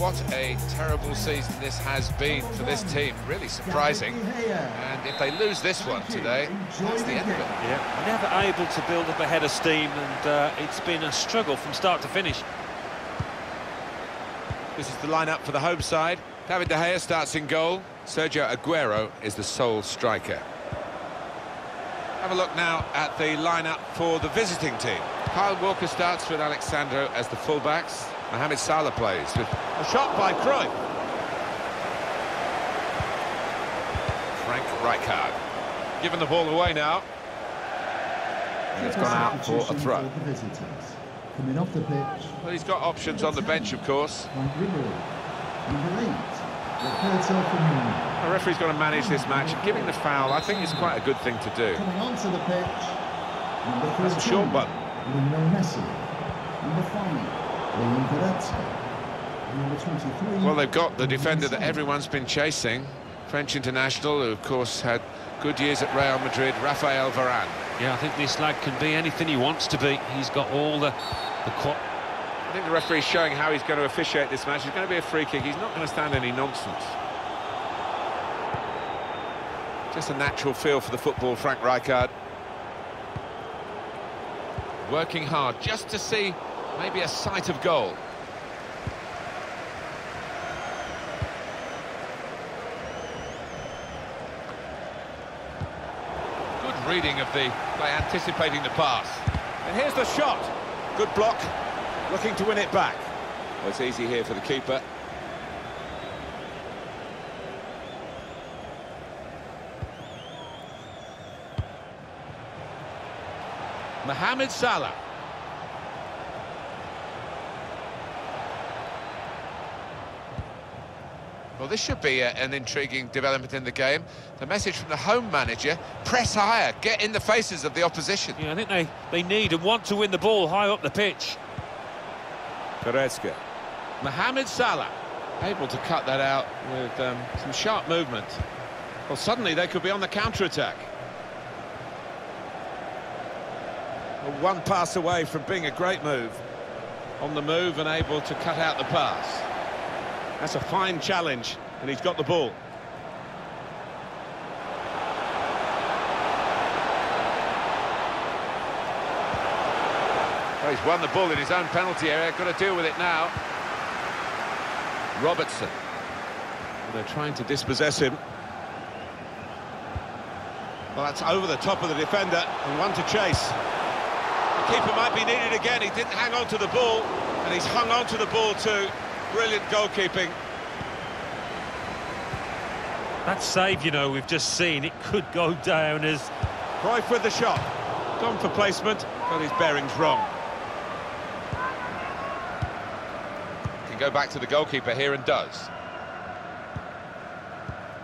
what a terrible season this has been for this team. Really surprising. And if they lose this one today, that's the end of it. Yeah, never able to build up a head of steam, and uh, it's been a struggle from start to finish. This is the lineup for the home side. David De Gea starts in goal. Sergio Aguero is the sole striker. Have a look now at the lineup for the visiting team. Kyle Walker starts with Alexandro as the fullbacks. Mohamed Salah plays with a shot by Cruyff. Frank Rijkaard. Giving the ball away now. And it's gone out for a throw. Coming off the pitch. Well, he's got options on the bench, of course. Frank Number eight. The referee's got to manage this match. Giving the foul, I think, is quite a good thing to do. Coming onto the pitch. Number That's a 13, short one. Lionel Messi. Number five. Leon Goretzka. Number 23. Well, they've got the defender that everyone's been chasing. French international, who, of course, had good years at Real Madrid, Rafael Varane. Yeah, I think this lad can be anything he wants to be. He's got all the the qua- I think the referee's showing how he's going to officiate this match. It's going to be a free kick. He's not going to stand any nonsense. Just a natural feel for the football, Frank Rijkaard. Working hard just to see maybe a sight of goal. Good reading of the by anticipating the pass. And here's the shot. Good block, looking to win it back. Well, it's easy here for the keeper. Mohamed Salah. Well, this should be a, an intriguing development in the game. The message from the home manager, press higher, get in the faces of the opposition. Yeah, I think they, they need and want to win the ball high up the pitch. Goretzka. Mohamed Salah. Able to cut that out with um, some sharp movement. Well, suddenly they could be on the counter-attack. One pass away from being a great move. On the move and able to cut out the pass. That's a fine challenge, and he's got the ball. Well, he's won the ball in his own penalty area, got to deal with it now. Robertson. Well, they're trying to dispossess him. Well, that's over the top of the defender, and one to chase. The keeper might be needed again, he didn't hang on to the ball, and he's hung on to the ball too. Brilliant goalkeeping. That save, you know, we've just seen, it could go down as... Cruyff with the shot. Gone for placement, got his bearings wrong. Can go back to the goalkeeper here and does.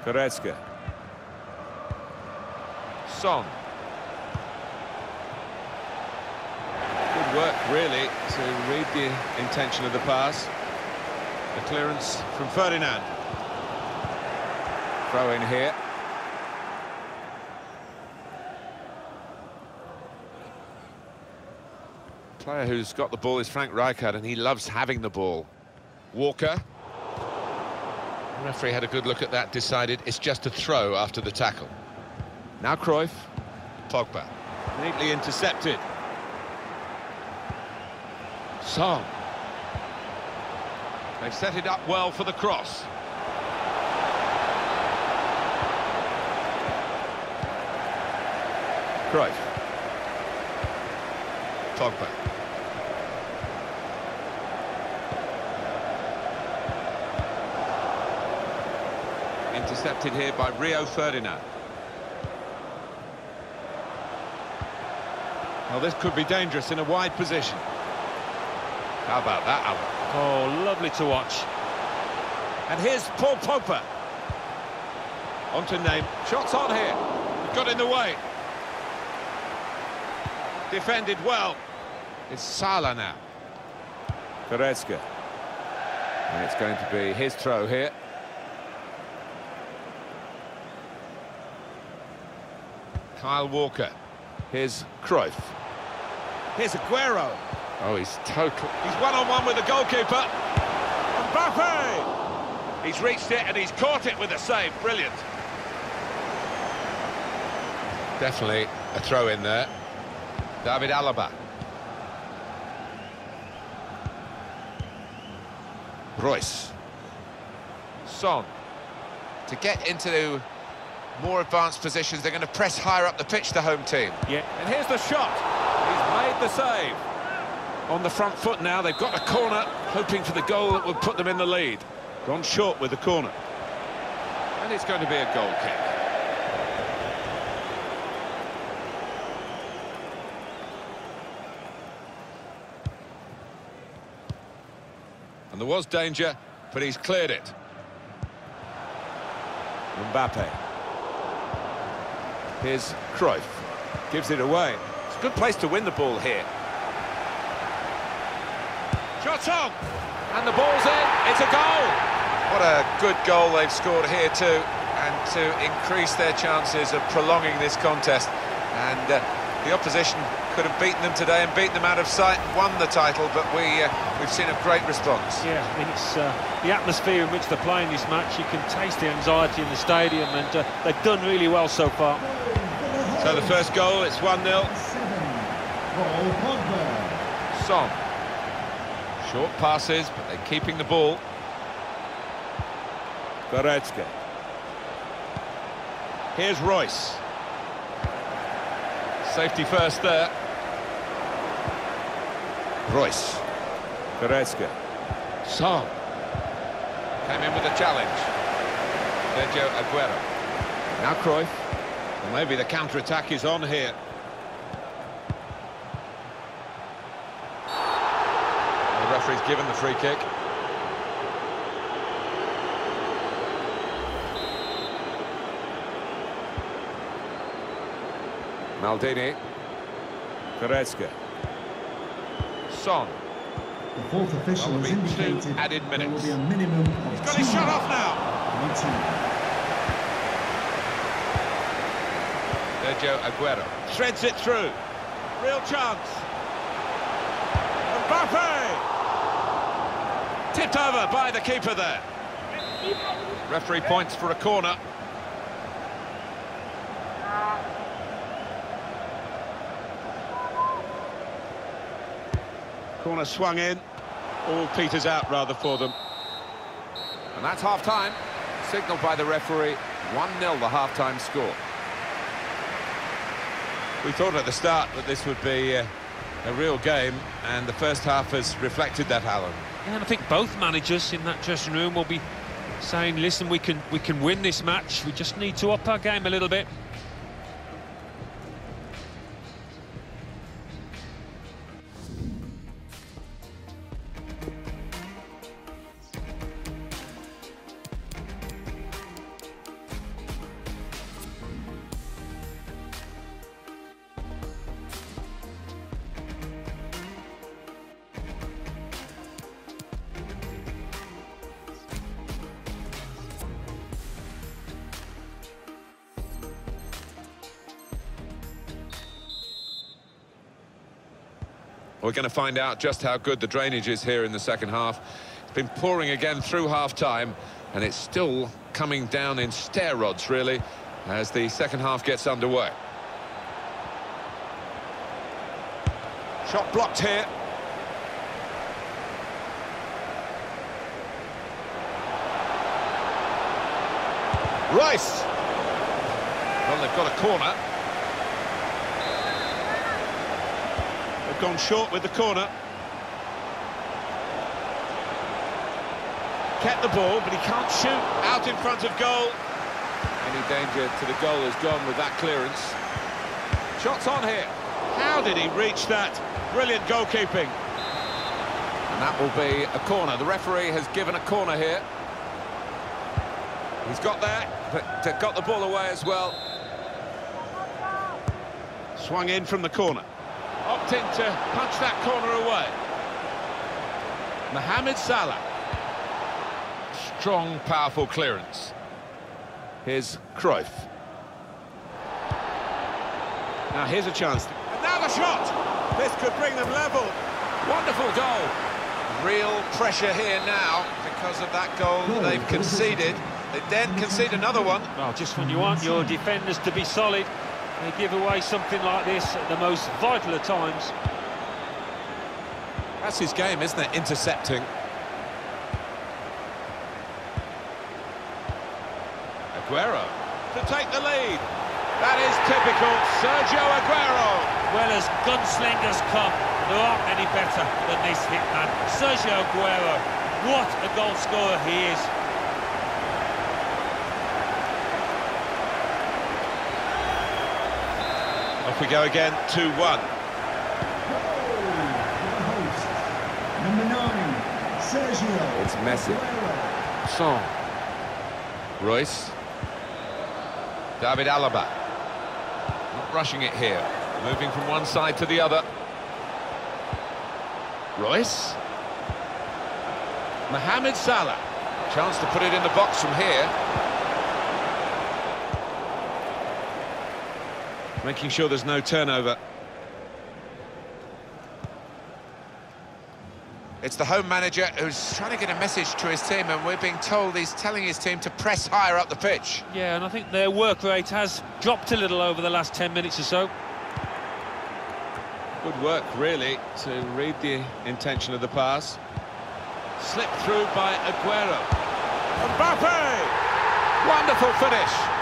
Goretzka. Son. Good work, really, to read the intention of the pass. The clearance from Ferdinand. Throw in here. Player who's got the ball is Frank Rijkaard, and he loves having the ball. Walker. The referee had a good look at that, decided it's just a throw after the tackle. Now Cruyff. Pogba. Neatly intercepted. Son. They've set it up well for the cross. Cruyff. Pogba. Intercepted here by Rio Ferdinand. Well, this could be dangerous in a wide position. How about that, Alan? Oh, lovely to watch. And here's Paul Pogba. On to name. Shots on here. Got in the way. Defended well. It's Salah now. Goretzka. And it's going to be his throw here. Kyle Walker. Here's Cruyff. Here's Aguero. Oh, he's total. He's one-on-one with the goalkeeper. Mbappe! He's reached it and he's caught it with a save. Brilliant. Definitely a throw in there. David Alaba. Reus. Son. To get into more advanced positions, they're going to press higher up the pitch, the home team. Yeah, and here's the shot. He's made the save. On the front foot now, they've got a corner, hoping for the goal that would put them in the lead. Gone short with the corner. And it's going to be a goal kick. And there was danger, but he's cleared it. Mbappe. Here's Cruyff. Gives it away. It's a good place to win the ball here. Shot on! And the ball's in. It's a goal! What a good goal they've scored here too. And to increase their chances of prolonging this contest. And uh, the opposition could have beaten them today and beaten them out of sight and won the title, but we, uh, we've seen a great response. Yeah, I mean, it's uh, the atmosphere in which they're playing this match. You can taste the anxiety in the stadium, and uh, they've done really well so far. So the first goal, it's 1-0. Paul Pogba. Son. Short passes, but they're keeping the ball. Goretzka. Here's Reus. Safety first there. Reus. Goretzka. Son. Came in with a challenge. Sergio Aguero. Now Cruyff. Well, maybe the counter-attack is on here. The referee's given the free kick. Maldini. Goretzka. Son. The fourth official That will has be two indicated added there will minutes. be a minimum of He's Got two his shot off now. penalty. Sergio Aguero. Threads it through. Real chance. Mbappe! Tipped over by the keeper there. Referee points for a corner. Corner swung in. All peters out rather for them. And that's half-time. Signalled by the referee. 1-0 the half-time score. We thought at the start that this would be uh, a real game, and the first half has reflected that, Alan. And I think both managers in that dressing room will be saying, listen, we can we can win this match. We just need to up our game a little bit. We're going to find out just how good the drainage is here in the second half. It's been pouring again through half-time, and it's still coming down in stair rods, really, as the second half gets underway. Shot blocked here. Rice! Well, they've got a corner. They've gone short with the corner. Kept the ball, but he can't shoot out in front of goal. Any danger to the goal is gone with that clearance. Shots on here. How did he reach that? Brilliant goalkeeping. And that will be a corner. The referee has given a corner here. He's got there, but got the ball away as well. Swung in from the corner. Opting to punch that corner away. Mohamed Salah. Strong, powerful clearance. Here's Cruyff. Now here's a chance. And now the shot! This could bring them level. Wonderful goal. Real pressure here now because of that goal Goal they've conceded. They then concede another one. Well, just when you want your defenders to be solid, they give away something like this at the most vital of times. That's his game, isn't it? Intercepting. Aguero to take the lead. That is typical Sergio Aguero. Well, as gunslingers come, there aren't any better than this hitman. Sergio Aguero, what a goal scorer he is. Off we go again, 2-1. Goal for the hosts. Number nine, Sergio. It's Messi. Son. Reus. David Alaba. Not rushing it here. Moving from one side to the other. Reus. Mohamed Salah. Chance to put it in the box from here. Making sure there's no turnover. It's the home manager who's trying to get a message to his team, and we're being told he's telling his team to press higher up the pitch. Yeah, and I think their work rate has dropped a little over the last 10 minutes or so. Good work, really, to read the intention of the pass. Slipped through by Aguero. Mbappe! Wonderful finish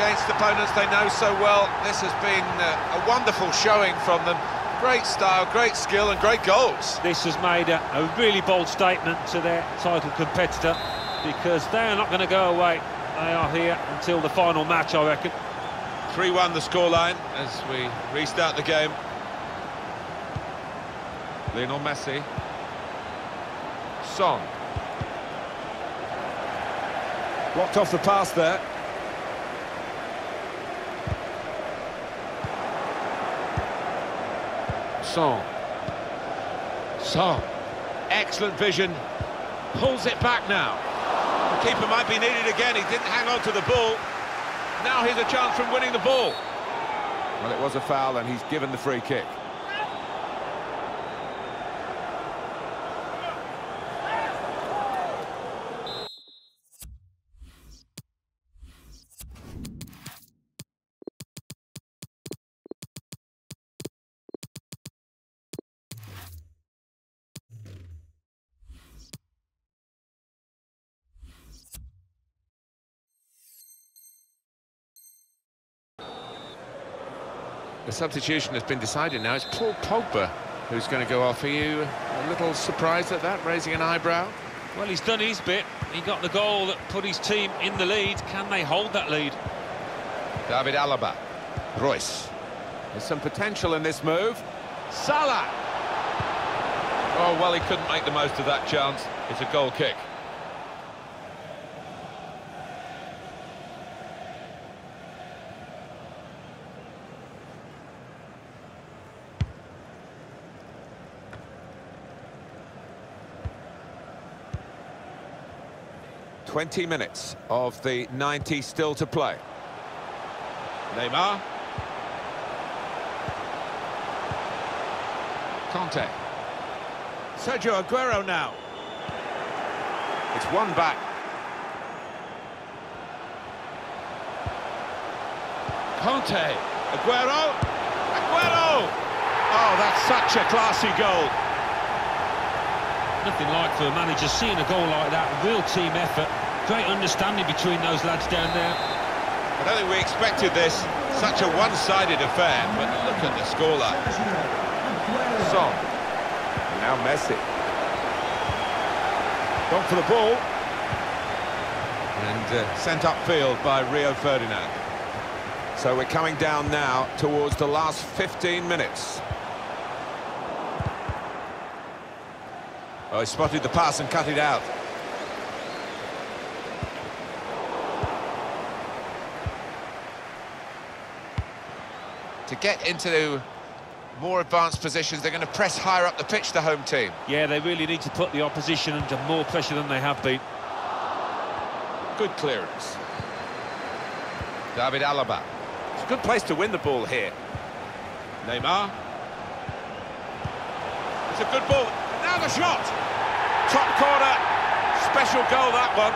against opponents they know so well. This has been uh, a wonderful showing from them. Great style, great skill, and great goals. This has made a, a really bold statement to their title competitor because they are not going to go away. They are here until the final match, I reckon. 3-1 the scoreline as we restart the game. Lionel Messi. Son. Blocked off the pass there. Son. Son. Excellent vision. Pulls it back now. The keeper might be needed again. He didn't hang on to the ball. Now here's a chance from winning the ball. Well, it was a foul and he's given the free kick. The substitution has been decided now. It's Paul Pogba who's going to go off. Are you a little surprised at that, raising an eyebrow? Well, he's done his bit. He got the goal that put his team in the lead. Can they hold that lead? David Alaba. Reus. There's some potential in this move. Salah! Oh, well, he couldn't make the most of that chance. It's a goal kick. Twenty minutes of the 90 still to play. Neymar. Kanté. Sergio Aguero now. It's one back. Kanté. Aguero. Aguero! Oh, that's such a classy goal. Nothing like for a manager seeing a goal like that. Real team effort. Great understanding between those lads down there. I don't think we expected this. Such a one-sided affair, but look at the scoreline. And now Messi. Gone for the ball. And uh, sent upfield by Rio Ferdinand. So we're coming down now towards the last 15 minutes. Oh, he spotted the pass and cut it out. To get into more advanced positions, they're going to press higher up the pitch, the home team. Yeah, they really need to put the opposition under more pressure than they have been. Good clearance. David Alaba. It's a good place to win the ball here. Neymar. It's a good ball. And now the shot. Top corner. Special goal, that one.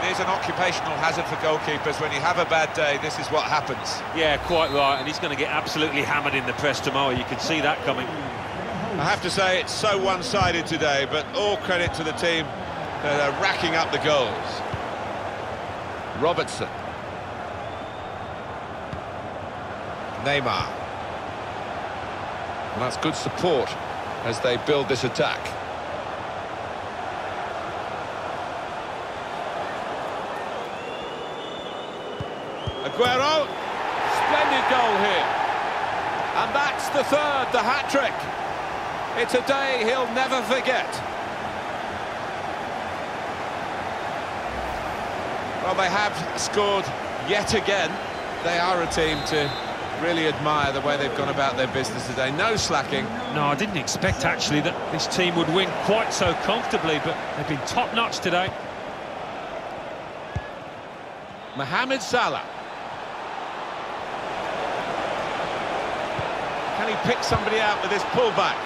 It is an occupational hazard for goalkeepers. When you have a bad day, this is what happens. Yeah, quite right, and he's going to get absolutely hammered in the press tomorrow. You can see that coming. I have to say, it's so one-sided today, but all credit to the team that uh, are racking up the goals. Robertson. Neymar. And that's good support as they build this attack. Aguero, splendid goal here. And that's the third, the hat-trick. It's a day he'll never forget. Well, they have scored yet again. They are a team to really admire the way they've gone about their business today. No slacking. No, I didn't expect, actually, that this team would win quite so comfortably, but they've been top-notch today. Mohamed Salah. Can he pick somebody out with this pullback?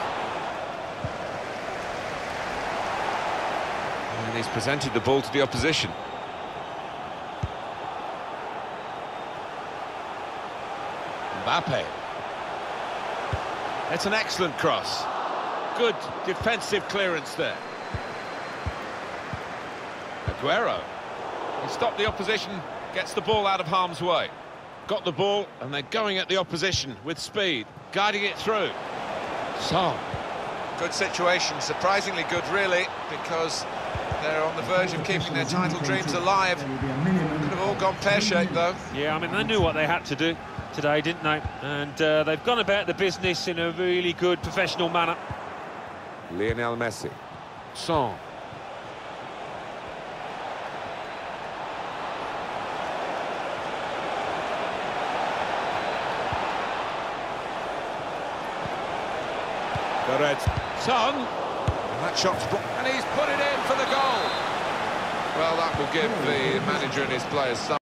And he's presented the ball to the opposition. Mbappe. It's an excellent cross. Good defensive clearance there. Aguero. He stopped the opposition, gets the ball out of harm's way. Got the ball, and they're going at the opposition with speed, guiding it through. Son. Good situation, surprisingly good, really, because they're on the verge of keeping their title dreams alive. Could have all gone pear-shaped, though. Yeah, I mean, they knew what they had to do today, didn't they? And uh, they've gone about the business in a really good, professional manner. Lionel Messi. Son. Goretz. Son. And that shot's blocked. And he's put it in for the goal. Well, that will give the manager and his players some